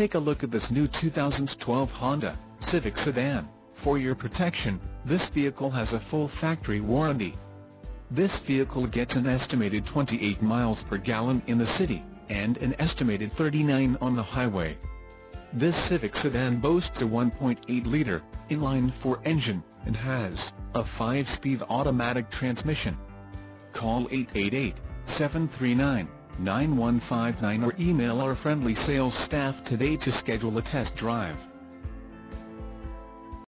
Take a look at this new 2012 Honda Civic Sedan. For your protection, this vehicle has a full factory warranty. This vehicle gets an estimated 28 miles per gallon in the city, and an estimated 39 on the highway. This Civic sedan boasts a 1.8-liter, inline-four engine, and has a 5-speed automatic transmission. Call 888-739-9159 or email our friendly sales staff today to schedule a test drive.